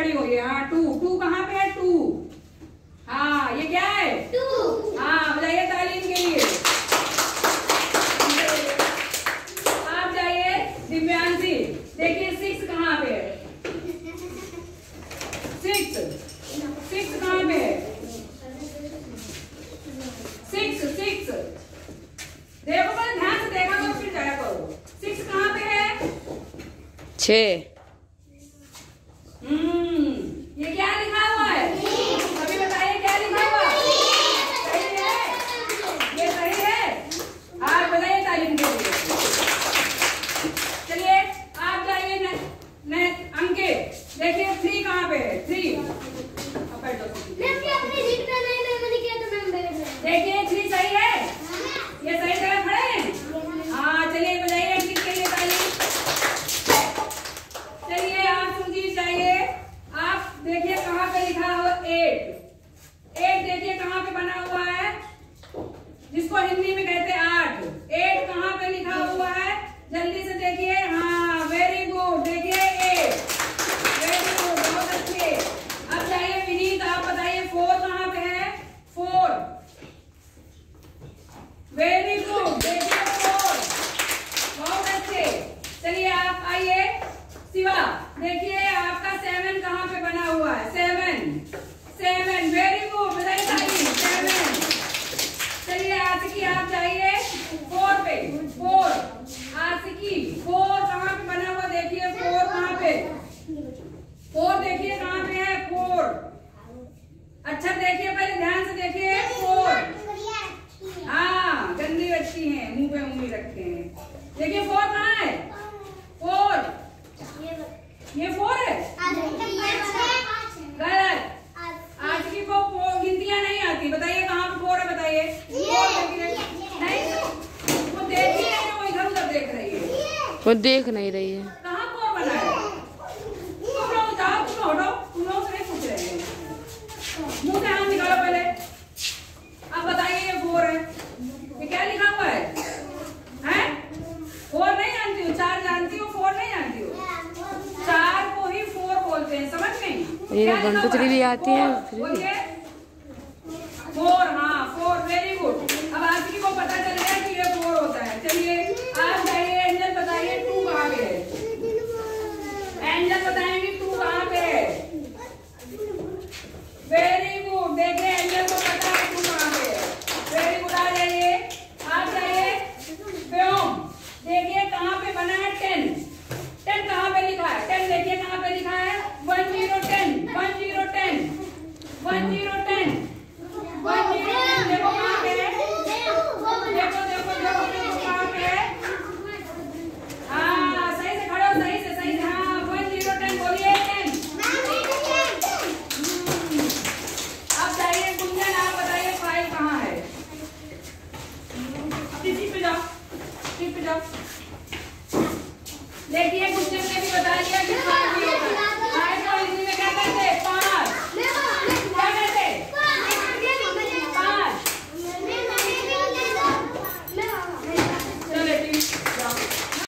खड़ी हो गई हाँ टू। टू कहाँ पे है? टू। हाँ ये क्या है? टू। हाँ बताइए तालीम के लिए। आप जाइए दिव्यांशी देखिए सिक्स कहाँ पे है? सिक्स सिक्स कहाँ पे है? सिक्स सिक्स देखो पहले ध्यान से देखा करो फिर जाया करो। सिक्स कहाँ पे है? छ हम्म ये क्या लिखा हुआ है अभी बताइए क्या लिखा हुआ है सही है ये सही है आप बताइए तालीम के लिए चलिए आप जाइए न, न, अंकित देखिए थ्री कहाँ पे है थ्री अब बैठो मैम ये अपने लिखना नहीं मैं मैंने किया तो मैम बैठ गए देखिए थ्री सही है ये सही जगह खड़े हैं हाँ चलिए बजाइए अंकित के लिए ताली चलिए आप सुनजी जाइए आप देखिए पे लिखा हो एट एट देखिए कहाँ पे बना हुआ है? जिसको हिंदी में कहते हैं आठ। एट कहाँ पे लिखा हुआ है? जल्दी से देखिए। हाँ वेरी गुड देखिए एट वेरी गुड बहुत अच्छे अब जाइए विनीत, आप बताइए फोर कहाँ पे है? फोर वेरी गुड देखिए फोर बहुत अच्छे चलिए आप आइए शिवा देखिए आपका सेवन कहाँ पे बना हुआ है सेवन सेवन वेरी गुड बताइए ताली सेवन चलिए आशिकी आप जाइए फोर पे फोर फोर कहाँ पे बना हुआ देखिए फोर कहाँ पे फोर देखिए कहाँ पे है फोर अच्छा देखिए पहले ध्यान से देखिए फोर हाँ गंदी बच्ची है मुँह पे उंगली रखते हैं देखिए फोर कहाँ है? फोर। ये फोर है गलत आज की को फो- गिनतियाँ नहीं आती बताइए कहाँ पे फोर है बताइए फोर देखिए नहीं वो देख ही नहीं वो इधर उधर देख रही है वो देख नहीं रही है कहाँ फोर बना है तुम लोग जाओ तुम लोग हटो तुम लोग से नहीं पूछ रहे हैं मुँह से हाथ निकालो पहले अब बताइए ये फोर है ये क्या लिखा हुआ है हैं फोर नहीं जानती हो चार जानती हो फोर नहीं जानती हो चार को ही फोर बोलते हैं। समझ गई? ये क्या लिखा गणपति हुआ है? भी आती है, फोर हाँ फोर वेरी गुड अब आज की को पता चल गया टीचर ने भी बताया गया कि